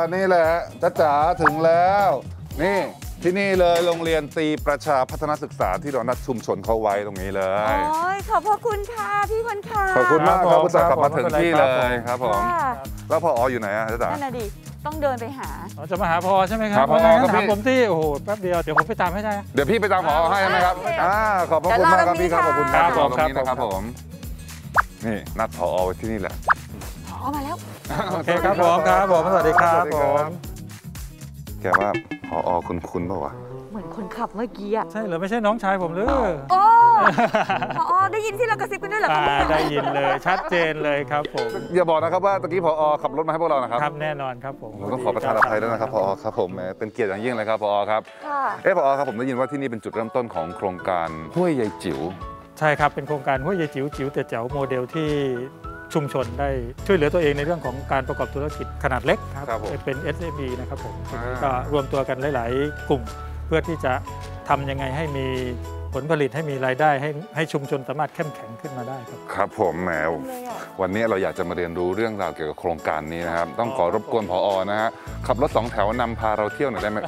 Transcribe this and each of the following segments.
เอาล่ะนี่แหละจ้าจ๋าถึงแล้ว นี่ที่นี่เลยโรงเรียนตรีประชาพัฒนศึกษาที่เรานัดชุมชนเขาไว้ตรงนี้เลย โอ้ยขอบพระคุณค่ะพี่คนค่ะขอบคุณมากครับคุณตากลับมาถึงที่เลยครับผม ค่ะแล้วพอออยู่ไหนอะจ้าจ๋า นั่นน่ะดิต้องเดินไปหาอ๋อจะมาหาพอใช่ไหมคครัรับบพองั้นครับถามพี่ ผมที่โอ้โหแป๊บเดียวเดี๋ยวผมไปตามให้ได้นะเดี๋ยวพี่ไปตามพอให้ไหมครับโอเคอ่าขอบพระคุณมากครับพี่ครับขอบคุณมากครับผมตรงนี้นะคครัรับบผผมมนี่นัดพอไว้ที่นี่แหละ อ๋อมาแล้ว โอเคครับผมครับผมสวัสดีครับผมแกว่าพอคุณคุณเปล่าวะเหมือนคนขับเมื่อกี้อะใช่เหรือไม่ใช่น้องชายผมหรือโอ้พอได้ยินที่เรากระซิบกันด้วยเหรออ่าคะเนี่ยได้ยินเลยชัดเจนเลยครับผมอย่าบอกนะครับว่าตะกี้พอขับรถมาให้พวกเรานะครับครับแน่นอนครับผมผมต้องขอประทานอภัยด้วยนะครับพอครับผมแหมเป็นเกียรติอย่างยิ่งเลยครับพอครับค่ะเอ๊ะพอครับผมได้ยินว่าที่นี่เป็นจุดเริ่มต้นของโครงการห้วยใยจิ๋วใช่ครับเป็นโครงการห้วยยายจิ๋วจิ๋วแต่แจ๋วโมเดลที่ ชุมชนได้ช่วยเหลือตัวเองในเรื่องของการประกอบธุรกิจขนาดเล็กครับครับผมเป็น SME นะครับผมอ่าก็รวมตัวกันหลาย ๆ กลุ่ม เพื่อที่จะทำยังไงให้มีผลผลิตให้มีรายได้ให้ให้ชุมชนสามารถเข้มแข็งขึ้นมาได้ครับ ครับผมแหมเลยอะวันนี้เราอยากจะมาเรียนรู้เรื่องราวเกี่ยวกับโครงการนี้นะครับ ต้องขอรบกวนพอนะฮะขับรถสองแถวนำพาเราเที่ยวหน่อยได้ไหม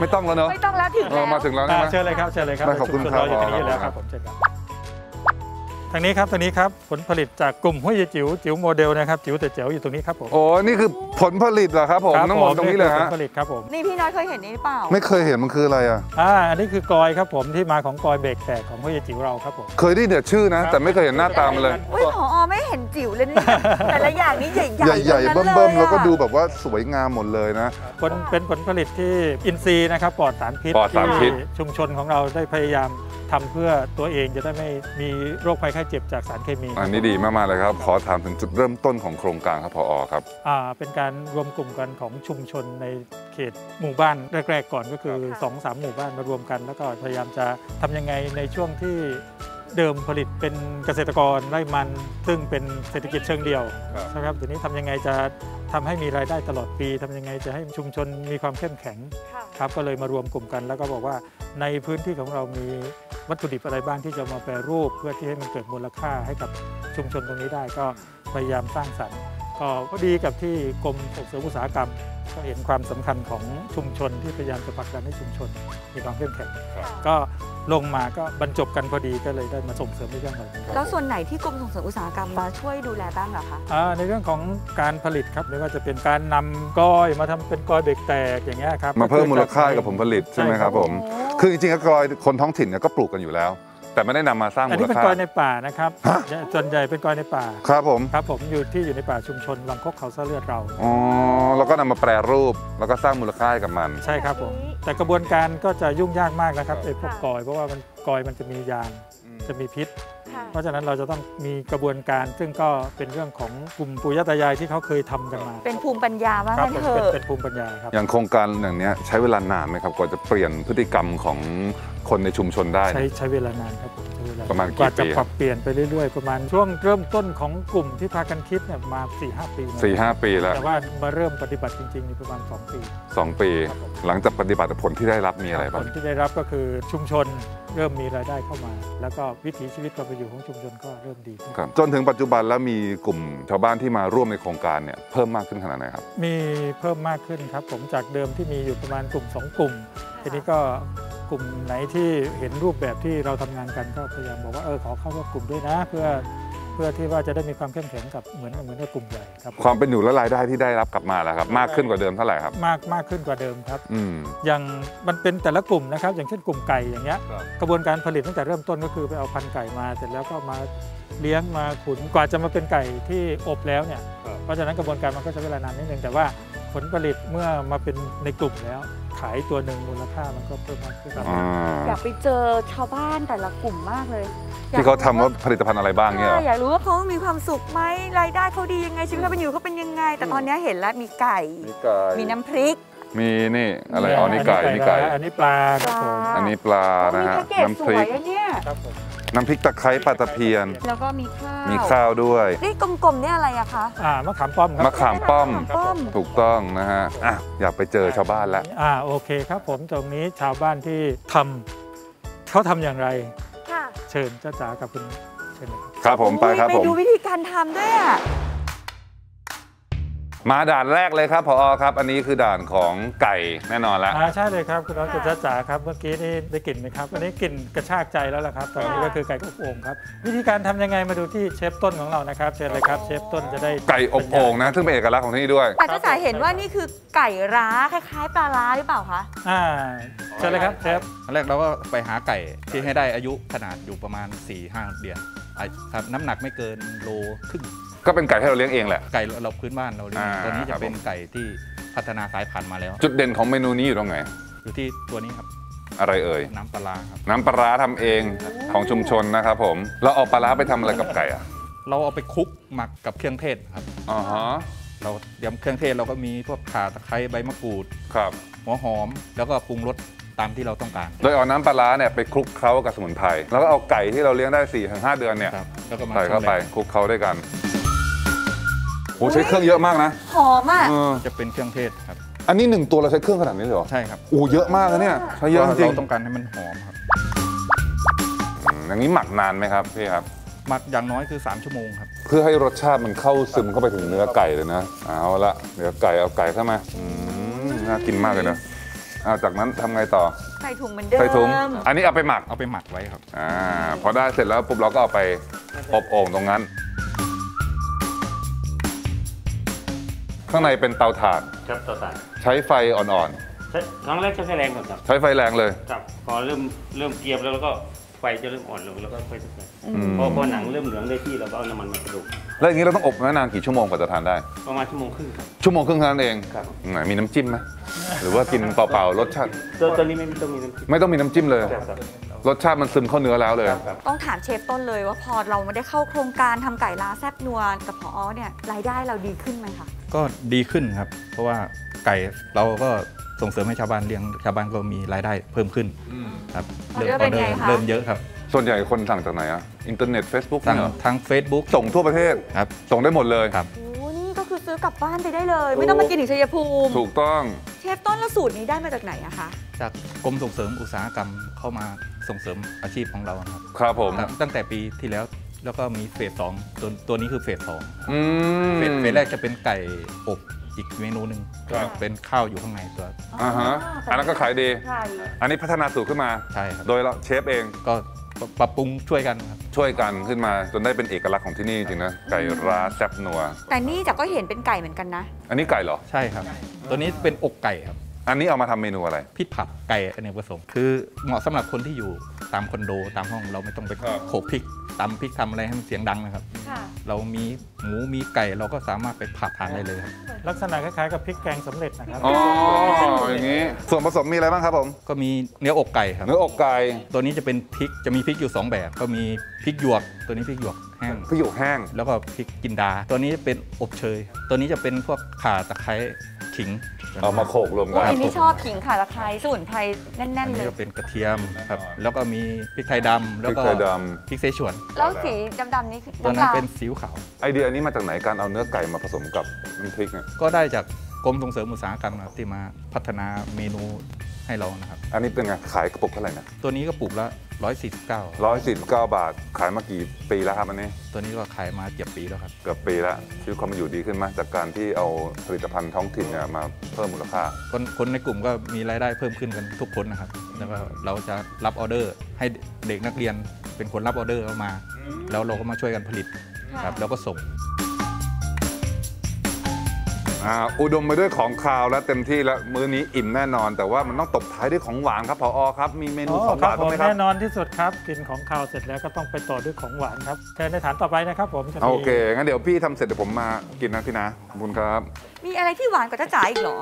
ไม่ต้องแล้วเนอะไม่ต้องแล้วถึงเอแล้อวมาถึงแล้วอ่าใช่ไหมเชิญเลยครับเชิญเลยครับได้ขอบคุณชุมชนครับเราอยู่ตรงนี้อยู่แล้วคครัรับบผมเชิญครับทางนี้ครับทางนี้ครับผลผลิตจากกลุ่มห้วยยายจิ๋วจิ๋วโมเดลนะครับจิ๋วแต่แจ๋วอยู่ตรงนี้ครับผมโอ้นี่คือผลผลิตเหรอครับผมครับทั้งหมดตรงนี้เลยผฮะลผลิตครับผมนี่พี่น้อยเคยเห็นนี่หรือเปล่า ไม่เคยเห็นมันคืออะไรอะอ่าอันนี้คือกอยครับผมที่มาของกอยเบรกแตกของห้วยยายจิ๋วเราครับผมเคยได้ยินแต่ชื่อนะ แต่ไม่เคยเห็นหน้าตามนเลยอุ้ยพอไม่เห็นจิ๋วเลยนี่แต่ละอย่างนี้ใหญ่ๆใหญ่ๆทั้งนั้นเบิ่มๆยอะแล้วก็ดูแบบว่าสวยงามหมดเลยนะผลเป็นผลผลิตที่อินทรีย์นะครับปลอดสารพิษปลอดสารพิษที่ชุมชนของเราได้พยายาม ทำเพื่อตัวเองจะได้ไม่มีโรคภัยไข้เจ็บจากสารเคมี อันนี้ดีมากๆเลยครับ ขอถามถึงจุดเริ่มต้นของโครงการครับพอครับอ่าเป็นการรวมกลุ่มกันของชุมชนในเขตหมู่บ้านแรก ๆ ก่อนก็คือ2อสามหมู่บ้านมารวมกัน แล้วก็พยายามจะทำยังไงในช่วงที่เดิมผลิตเป็นเกษตรกรไร่มัน ซึ่งเป็นเศรษฐกิจเชิงเดียวครับนะครับทีนี้ทำยังไงจะทำให้มีรายได้ตลอดปีทำยังไงจะให้ชุมชนมีความเข้มแข็งค่ะครับก็เลยมารวมกลุ่มกัน แล้วก็บอกว่า ในพื้นที่ของเรามีวัตถุดิบอะไรบ้างที่จะมาแปรรูป เพื่อที่ให้มันเกิดมูลค่าให้กับชุมชนตรงนี้ได้ก็พยายามสร้างสรรค์ก็ดีกับที่กรมส่งเสริมอุตสาหกรรม ก็เห็นความสำคัญของชุมชนที่พยายามจะผลักดันให้ชุมชนมีความเข้มแข็งก็ลงมาก็บรรจบกันพอดีก็เลยได้มาส่งเสริมในเรื่องเหล่านี้แล้วส่วนไหนที่กรมส่งเสริมอุตสาหกรรมมาช่วยดูแลบ้างเหรอคะอ่าในเรื่องของการผลิตครับไม่ว่าจะเป็นการนำก้อยมาทำเป็นก้อยเบรกแตกอย่างเงี้ยครับมาเพิ่มมูลค่าให้กับผลผลิตใช่ไหมครับผมโอ้คือจริงๆก็กลอยคนท้องถิ่นเนี่ยก็ปลูกกันอยู่แล้ว แต่ไม่ได้นำมาสร้างอันมูนี้ลเป็นค่าก้อยในป่านะครับฮะส่วนใหญ่เป็นก้อยในป่า ครับผมครับผมอยู่ที่อยู่ในป่าชุมชนวังคกเขาเสเลือดเรา อ๋อแล้วก็นำมาแปรรูปแล้วก็สร้างมูลค่าให้กับมัน ใช่ครับผม แต่กระบวนการก็จะยุ่งยากมากนะครับไอ้พวกกอยเพราะว่ามันกอยมันจะมียางจะมีพิษค่ะ เพราะฉะนั้นเราจะต้องมีกระบวนการซึ่งก็เป็นเรื่องของกลุ่มปู่ย่าตายายที่เขาเคยทำกันมา เป็นภูมิปัญญาว่าครับงั้นผมเถเป็นอะเป็นภูมิปัญญาครับอย่างโครงการอย่างเนี้ยใช้เวลานานไหมครับกว่าจะเปลี่ยนพฤติกรรมของคนในชุมชนได้ ใช้ใช้เวลานานครับผมใช้เวลนน ประมาณกี่กว่าจะปีปรับเปลี่ยนไปเรื่อยๆ ประมาณช่วงเริ่มต้นของกลุ่มที่พากันคิดเนี่ยมา4ี่หปีมาสี่ห้าปีแล้ว แต่ว่ามาเริ่มปฏิบัติจริงๆนี่ประมาณ 2 ปีสองปีครับผมหลังจากปฏิบัติผลที่ได้รับมีอะไรผบ้างลที่ได้รับก็คือชุมชนเริ่มมีรายได้เข้ามา แล้วก็วิถีชีวิตความเป็นอยู่ของชุมชนก็เริ่มดีขึ้นครับจนถึงปัจจุบันแล้วมีกลุ่มชาวบ้านที่มาร่วมในโครงการเนี่ยเพิ่มมากขึ้นขนาดไหนครับมีเพิ่มมากขึ้นครับผมจากเดิมที่มีอยู่ประมาณกลุ่ม 2 กลุ่มทีนี้ก็ กลุ่มไหนที่เห็นรูปแบบที่เราทำงานกันก็พยายามบอกว่าเออขอเข้าร่วมกลุ่มด้วยนะ เพื่อเพื่อที่ว่าจะได้มีความเข้มแข็งกับเหมือนเหมือนกับกลุ่มใหญ่ครับความเป็นอยู่และรายได้ที่ได้รับกลับมาแล้วครับ มากขึ้นกว่าเดิมเท่าไหร่ครับ มากมากขึ้นกว่าเดิมครับอืมอย่างมันเป็นแต่ละกลุ่มนะครับ อย่างเช่นกลุ่มไก่อย่างเงี้ยครับกระบวนการผลิตตั้งแต่เริ่มต้นก็คือไปเอาพันธุ์ไก่มาเสร็จแล้วก็มาเลี้ยงมาขุนกว่าจะมาเป็นไก่ที่อบแล้วเนี่ยครับเพราะฉะนั้นกระบวนการมันก็ใช้เวลานานนิดนึงแต่ว่าผลผลิตเมื่อมาเป็นในกลุ่มแล้วขายตัวหนึ่งมูลค่ามันก็เพิ่มมากขึ้นอ่าอยากไปเจอชาวบ้านแต่ละกลุ่มมากเลยที่เขาทำว่าผลิตภัณฑ์อะไรบ้างเนี่ยเหรอ ใช่อยากรู้ว่าเขามีความสุขไหมรายได้เขาดียังไงชีวิตเขาเป็นอยู่เขาเป็นยังไง แต่ตอนนี้เห็นแล้วมีไก่ มีไก่มีน้ำพริก มีนี่อะไรอ๋อนี่ไก่นี่ไก่ อันนี้ปลาครับผมอันนี้ปลานะมีฮะแพ็กเกจน้ำสพริวกยอะเนี่ย ครับผม น้ำพริกตะไคร้ปลาตะเพียน แล้วก็มีข้าว มีข้าวด้วย นี่กลมๆเนี่ยอะไรอะคะอ่ามะขามป้อมครับมะขามป้อมมะขามป้อมถูกต้องนะฮะอะอยากไปเจอชาวบ้านแล้วอ่าโอเคครับผมตรงนี้ชาวบ้านที่ทำเขาทำอย่างไร ค่ะเชิญจ้าจ๋ากับคุณเชิญเลยครับครับผมไปครับผมไปดูวิธีการทำด้วยอะ มาด่านแรกเลยครับพอครับ อันนี้คือด่านของไก่แน่นอนละอ่าใช่เลยครับคุณน้องจุจ้าจ๋าครับเมื่อกี้นี่ได้กลิ่นไหมครับอันนี้กลิ่นกระชากใจแล้วล่ะครับตอนนี้ก็คือไก่อบโอ่งครับวิธีการทำยังไงมาดูที่เชฟต้นของเรานะครับเชิญเลยครับเชฟต้นจะได้ไก่อบโอ่งนะซึ่งเป็นเอกลักษณ์ของที่นี่ด้วยแต่จ้าจ๋าเห็นว่านี่คือไก่ร้าคล้ายๆปลาร้าหรือเปล่าคะอ่าเชิญเลยครับเชฟอันแรกเราก็ไปหาไก่ที่ให้ได้อายุขนาดอยู่ประมาณ4-5เดือนอะครับน้ำหนักไม่เกินโลครึ่ง ก็เป็นไก่ที่เราเลี้ยงเองแหละ ไก่เราพื้นบ้านเราเลี้ยงอ่าตัวนี้ครัจะบเป็นผมไก่ที่พัฒนาสายพันธุ์มาแล้ว จุดเด่นของเมนูนี้อยู่ตรงไหน อยู่ที่ตัวนี้ครับอะไรเอ่ย น้ำปลาร้าครับ น้ำปลาร้าทำเองของชุมชนนะครับผม เราเอาปลาร้าไปทำอะไรกับไก่อะเราเอาไปคลุกหมักกับเครื่องเทศครับ อ๋อฮะเราเตรียมเครื่องเทศเราก็มีพวกข่าตะไคร้ใบมะกรูด ครับ หัวหอม แล้วก็ปรุงรสตามที่เราต้องการ โดยเอาน้ำปลาร้าเนี่ยไปคลุกเคล้ากับสมุนไพร แล้วก็เอาไก่ที่เราเลี้ยงได้4ี่ถึงหเดือนเนี่ย ครับ แล้วก็มาใส่เข้าไปชำแหละคลุกเคล้าด้วยกัน โอ้ใช้เครื่องเยอะมากนะหอมอะเออจะเป็นเครื่องเทศครับ อันนี้หนึ่งตัวเราใช้เครื่องขนาดนี้เลยเหรอ ใช่ครับ โอ้เยอะมากนะเนี่ยใช้เยอะจริงเราต้องการให้มันหอมครับๆอืมอย่างนี้หมักนานไหมครับพี่ครับหมักอย่างน้อยคือ 3 ชั่วโมงครับ เพื่อให้รสชาติมันเข้าซึมเข้าไปถึงเนื้อไก่เลยนะ เอาละเนื้อไก่เอาไก่เข้ามาอืมน่ากินมากเลยนะเอาจากนั้นทำไงต่อ ใส่ถุงเหมือนเดิม ใส่ถุง อันนี้เอาไปหมัก เอาไปหมักไว้ครับ อ่า พอได้เสร็จแล้วปุ๊บเราก็เอาไปอบโอ่งตรงนั้น ข้างในเป็นเตาถ่าน ครับต่อสายใช้ไฟอ่อนใช้ครั้งแรกใช้ไฟแรงก่อนครับๆ ใช้ไฟแรงเลย ครับพอเริ่มเริ่มเกรียมแล้วแล้วก็ไฟจะเริ่มอ่อนลงแล้วก็ค่อยๆใส่อืมพอพอหนังเริ่มเหลืองได้ที่เราก็เอาน้ำมันมากระดูกแล้วอย่างนี้เราต้องอบนานกี่ชั่วโมงกว่าจะทานได้ ประมาณชั่วโมงครึ่งครับ ชั่วโมงครึ่งเท่านั้นเองครับ ไหนมีน้ำจิ้มไหมหรือว่ากินเปล่าๆรสชาติ ตัวตัวนี้ไม่ต้องมีน้ำจิ้มไม่ต้องมีน้ำจิ้มเลย ครับครับ รสชาติมันซึมเข้าเนื้อแล้วเลยครับครับต้องถามเชฟต้นเลยว่าพอเราไม่ได้เข้าโครงการทำไก่ร้าแซบนัวกับพอเนี่ยรายได้เราดีขึ้นไหมคะก็ดีขึ้นครับ เพราะว่าไก่เราก็ส่งเสริมให้ชาวบ้านเลี้ยงชาวบ้านก็มีรายได้เพิ่มขึ้นครับออเดอร์เป็นไงคะเริ่มเยอะครับ ส่วนใหญ่คนสั่งจากไหนอะอินเทอร์เน็ต Facebook สั่งเนี่ยเหรอทาง Facebook ส่งทั่วประเทศครับส่งได้หมดเลยครับโอ้นี่ก็คือซื้อกลับบ้านไปได้เลย ไม่ต้องมากินถึงชัยภูมิ ถูกต้อง เชฟต้นแล้วสูตรนี้ได้มาจากไหนอะคะ จากกรมส่งเสริมอุตสาหกรรมเข้ามา ส่งเสริมอาชีพของเรานะครับ ครับผมครับตั้งแต่ปีที่แล้วแล้วก็มีเฟสสองตัวตัวนี้คือเฟสสองอืมเฟสเฟสแรกจะเป็นไก่อบอีกเมนูหนึ่งครับเป็นข้าวอยู่ข้างในตัวอ่าฮะอันนั้นก็ขายดีใช่อันนี้พัฒนาสูตรขึ้นมาใช่ครับโดยเราเชฟเองก็ปรับปรุงช่วยกันครับช่วยกันขึ้นมาจนได้เป็นเอกลักษณ์ของที่นี่จริงๆนะไก่ร้าแซ่บนัวแต่นี่จากก็เห็นเป็นไก่เหมือนกันนะ อันนี้ไก่เหรอใช่ครับ ตัวนี้เป็นอกไก่ครับ อันนี้เอามาทำเมนูอะไรพริกผัดไก่อเนกประสงค์คือเหมาะสำหรับคนที่อยู่ตามคอนโดตามห้องเราไม่ต้องไปครับโขกพริกตำพริกทำอะไรให้มันเสียงดังนะครับค่ะเรามี หมูมีไก่เราก็สามารถไปผัดทานได้เลยครับลักษณะคล้ายๆกับพริกแกงสำเร็จนะครับอ๋ออย่างนี้ ส่วนผสมมีอะไรบ้างครับผมก็มีเนื้ออกไก่ครับเนื้ออกไก่ตัวนี้จะเป็นพริกจะมีพริกอยู่ 2 แบบ ก็มีพริกหยวก ตัวนี้พริกหยวกแห้งพี่อยู่แห้งแล้วก็พริกกินดา ตัวนี้จะเป็นอบเชย ตัวนี้จะเป็นพวกข่าตะไคร้ขิงเอามาโขกรวมโอ้กันยนี่ชอบขิงข่าตะไคร้สมุนไพรแน่อันนๆเลนี้ยก็เป็นกระเทียมครับ แล้วก็มีพริกไทยดำพแล้วริกก็ไทยดพริกเสฉวน แล้วสีดำๆนี่คือตัวน้ำนั้นตาลเป็นซีอิ๊วขาวำไอเดียนี้มาจากไหนการเอาเนื้อไก่มาผสมกับน้ำพริกเนี่ยก็ได้จากกรมส่งเสริมอุตสาหกรรมนะครับที่มาพัฒนาเมนูให้เรานะครับ อันนี้เป็นไงขายกระปุกเท่าไหร่นะตัวนี้ก็ปลูกละ149ร้อยสี่สิบเก้าบาท ขายมากี่ปีแล้วครับอันนี้ ตัวนี้ก็ขายมาเกือบปีแล้วครับ เกือบปีแล้วชีวิตความเป็นอยู่ดีขึ้นไหมจากการที่เอาผลิตภัณฑ์ท้องถิ่นเนี่ยมาเพิ่มมูลค่า คนคนในกลุ่มก็มีรายได้เพิ่มขึ้นกันทุกคนนะครับ แล้วก็เราจะรับออเดอร์ให้เด็กนักเรียนเป็นคนรับออเดอร์เข้ามา แล้วเราก็มาช่วยกันผลิต ครับแล้วก็ส่งอ่าอุดมไปด้วยของคาวและเต็มที่แล้วมื้อนี้อิ่มแน่นอน แต่ว่ามันต้องตบท้ายด้วยของหวานครับพอครับ มีเมนูอ๋อของหครับวานผบ้างมไหมครับแน่นอนที่สุดครับ กินของคาวเสร็จแล้วก็ต้องไปต่อด้วยของหวานครับเชิญในฐานต่อไปนะครับผมจะมีโอเคงั้นเดี๋ยวพี่ทำเสร็จเดี๋ยวผมมากินนะพี่นะขอบคุณครับ มีอะไรที่หวานกว่าจ้าจ๋าอีกเหรอ